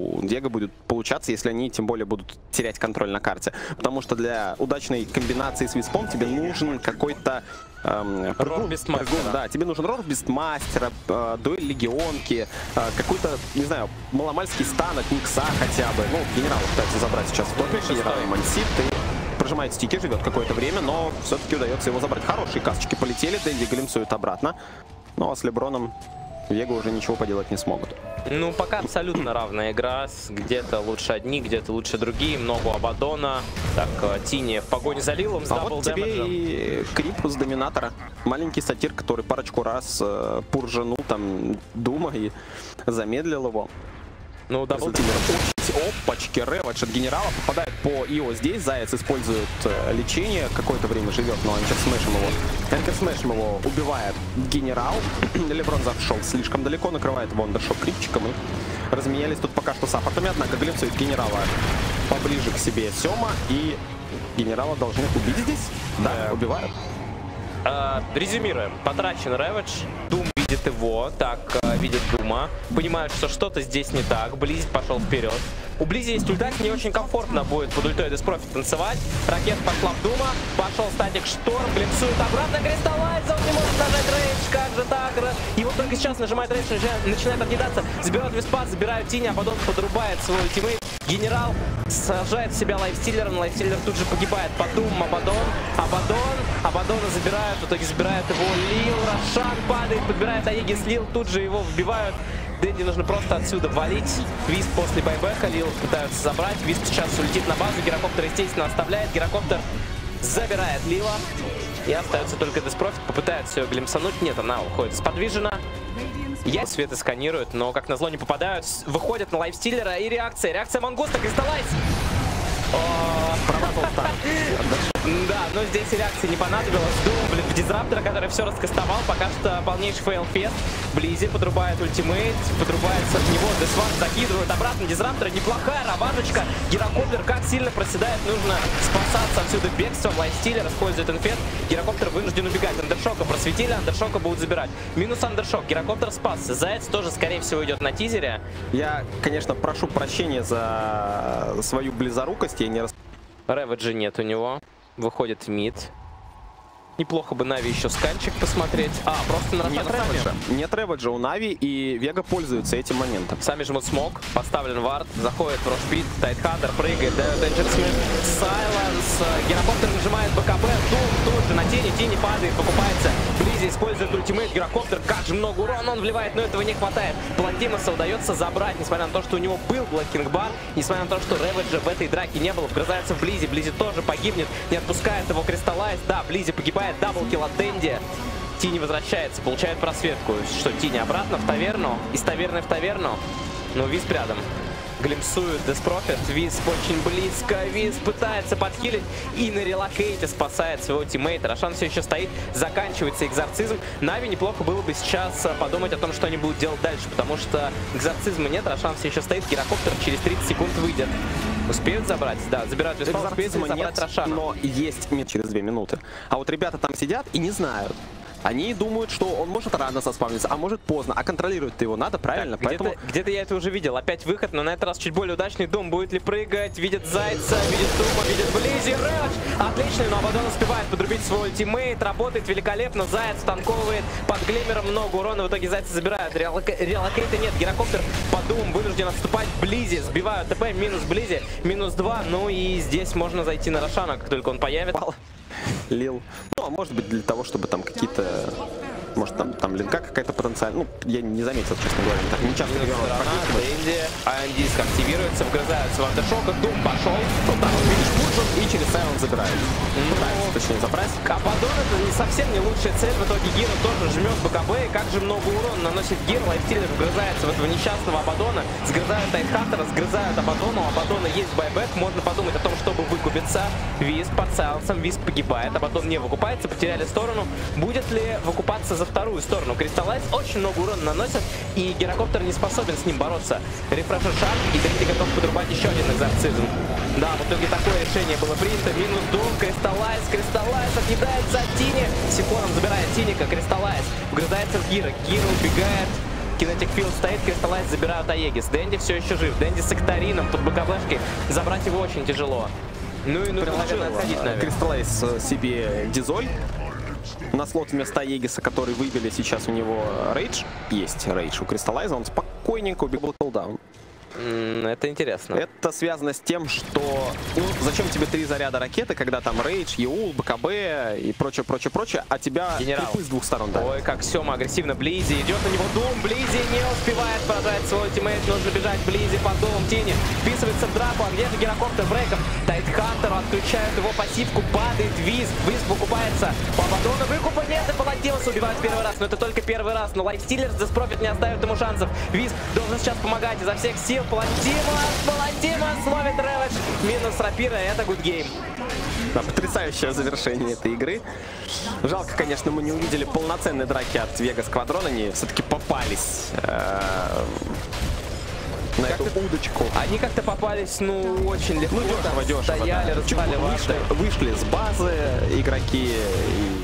у Диего будет получаться, если они тем более будут терять контроль на карте. Потому что для удачной комбинации с виспом тебе нужен какой-то эм, Рор Бестмастера. Да, тебе нужен рор Бестмастера, э, дуэль Легионки, э, какой-то, не знаю, маломальский стан от Никса хотя бы. Ну, генерал пытается забрать сейчас в топе, генерал мансит и прожимает стики, живет какое-то время, но все-таки удается его забрать. Хорошие касочки полетели, Дэнди глимсует обратно. Ну а с Леброном Вега уже ничего поделать не смогут. Ну, пока абсолютно равная игра. Где-то лучше одни, где-то лучше другие. Много Абадона. Так, э, Тини в погоне за Лилом с А вот тебе дэмэджем. и крип с Доминатора. Маленький сатир, который парочку раз э, пуржанул там Дума и замедлил его. Ну, дабл очень- Опачки, реведж от генерала попадает по Ио здесь. Заяц использует э, лечение, какое-то время живет, но Анчер смешем его. Энкер смешем его убивает генерал. Леброн зашел слишком далеко, накрывает его андершок крипчиком и разменялись тут пока что саппортами, однако глимсует генерала поближе к себе Сема и генерала должны убить здесь. Да, убивают. Э, резюмируем. Потрачен Рэвидж. Дум видит его. Так, э, видит Дума. Понимают, что что-то здесь не так. Близ пошел вперед. У Близи есть ульта, не очень комфортно будет под ультой Деспрофи танцевать. Ракет пошла в Дума. Пошел статик Шторм. Глимсует обратно. Кристаллайз. Он не может нажать рейдж. Как же так? Вот только сейчас нажимает рейдж, начинает, отъедаться. Забирает виспад, забирают Тини, а потом подрубает свой ультимейт. Генерал сажает в себя лайфстиллером, лайфстиллер тут же погибает по Думу, Абадон, Абадон, Абадона забирают, в итоге забирают его Лил, Рошан падает, подбирает Аегис, Лил тут же его вбивают. Дэнди нужно просто отсюда валить. Висп после байбека, Лил пытаются забрать, Висп сейчас улетит на базу, Гирокоптер, естественно, оставляет, Гирокоптер забирает Лила. И остается только Деспрофит, попытается все глимсануть, нет, она уходит сподвижена. Я светы сканируют, но как назло не попадают. Выходят на лайфстиллера и реакция. Реакция Мангуста, Кристаллайз. Да, но здесь реакции не понадобилось. Дум, блин, в Дизраптора, который все раскастовал, пока что полнейший фейлфест. Близи подрубает ультимейт, подрубается от него, Десван закидывают обратно. Дизраптора неплохая раважечка. Гирокоптер как сильно проседает, нужно спасаться отсюда бегством. Лайфстиллер использует инфет. Гирокоптер вынужден убегать. Андершока просветили, Андершока будут забирать. Минус Андершок, Гирокоптер спасся. Заяц тоже, скорее всего, идет на тизере. Я, конечно, прошу прощения за свою близорукость. Я не рас... Рэвиджа нет у него. Выходит мид. Неплохо бы Нави еще сканчик посмотреть. А, просто на Нет Реведжа. Нет Реведжа у Нави, и Вега пользуется этим моментом. Сами жмут смог, поставлен вард, заходит в рошпит, Тайтхандер прыгает, дает Энджерсмит, Сайленс, Герокоптер нажимает БКБ, Дум тут же на тени, тени падает, покупается, Близи использует ультимейт, Герокоптер, как же много урона он вливает, но этого не хватает. Платимаса удается забрать, несмотря на то, что у него был Блэкинг Бар, несмотря на то, что Реведжа в этой драке не было, вгрызается в Близи, Близи тоже погибнет, не отпускает его Кристаллайз, да, Близи погибает, даблкил от Дэнди. Tiny возвращается, получает просветку. Что, Tiny обратно в таверну? Из таверны в таверну? Ну, Висп рядом. Глимпсует Death Prophet. Висп очень близко. Висп пытается подхилить. И на релокейте спасает своего тиммейта. Рошан все еще стоит. Заканчивается экзорцизм. Нави неплохо было бы сейчас а, подумать о том, что они будут делать дальше. Потому что экзорцизма нет. Рошан все еще стоит. Гирокоптер через 30 секунд выйдет. Успеют забрать? Да, забирают Виспа. Успеют забрать нет, Рошана? но есть мид через две минуты. А вот ребята там сидят и не знают. Они думают, что он может рано соспавниться, а может поздно. А контролировать-то его надо, правильно? Так, Где-то Поэтому где я это уже видел. Опять выход, но на этот раз чуть более удачный. Дом будет ли прыгать? Видит Зайца, видит Дума, видит Близи. Рэдж! Отличный, но Абадон успевает подрубить свой ультимейт. Работает великолепно. Заяц танковывает под глимером много урона. В итоге Зайца забирают. Релока- Релокейта нет. Гирокоптер по Дум вынужден отступать. Близи сбивают ТП. Минус Близи. Минус 2. Ну и здесь можно зайти на Рошана, как только он появится. Лил. Ну, а может быть для того, чтобы там какие-то... Может там, там линка какая-то потенциальная. Ну, я не заметил, честно говоря. Так не часто играл. Дэнди, АНДиск активируется, вгрызаются в артешока, Дум пошел. Ну, там и через Сайленс забирает. Пытается, точнее, забрать. Кападон это не совсем не лучшая цель. В итоге Гира тоже жмет БКБ. И как же много урона наносит Гир. Лайфстиллер вгрызается в этого несчастного Абадона. Сгрызают Тайтхантера, сгрызают Абадона. У Абадона есть байбек. Можно подумать о том, чтобы выкупиться. Висп под Сайленсом. Висп погибает. Абадон не выкупается. Потеряли сторону. Будет ли выкупаться за вторую сторону? Кристаллайз очень много урона наносит. И Гирокоптер не способен с ним бороться. Рефрешер шаг. И Дэнди готов подрубать еще один экзорцизм. Да, в итоге такое решение было принято. Минус Дум, Кристаллайз, Кристаллайз отъедает за Тини. Сифоном забирает Тиника, Кристаллайз. Вгрызается в Гира. Гира убегает. Кинетик Филд стоит, Кристаллайз забирают Аегис. Дэнди все еще жив. Дэнди с Экторином под БКБшкой. Забрать его очень тяжело. Ну и нужно, наверное, отходить, наверное. Кристаллайз себе дизоль. На слот вместо Егиса, который выбили сейчас у него рейдж. Есть рейдж у Кристаллайза. Он спокойненько убил колдаун. Это интересно. Это связано с тем, что ну, зачем тебе три заряда ракеты, когда там рейдж, Еул, БКБ и прочее, прочее, прочее, а тебя Генерал. с двух сторон да. Ой, как Сема агрессивно. Близи идет на него Дум. Близи не успевает продать свой тиммейт. Нужно бежать. Близи под дулом тени. Вписывается в драку. А где же гирокоптер брейком? Тайтхантеру отключают его пассивку. Падает. Визг выкупается. У Абадона выкупа нет. И Паладиуса убивают первый раз. Но это только первый раз. Но Лайфстиллерс Деспрофит не оставит ему шансов. Визг должен сейчас помогать изо всех сил. Паладимас, Паладимас ловит Рэвидж. Минус рапира. Это гудгейм. Да, потрясающее завершение этой игры. Жалко, конечно, мы не увидели полноценной драки от Вега Сквадрон. Они все-таки попались э, на эту удочку. Они как-то попались, ну, очень легко. Ну, дешево, дешево. Стояли, да. вышли, вышли. вышли с базы игроки и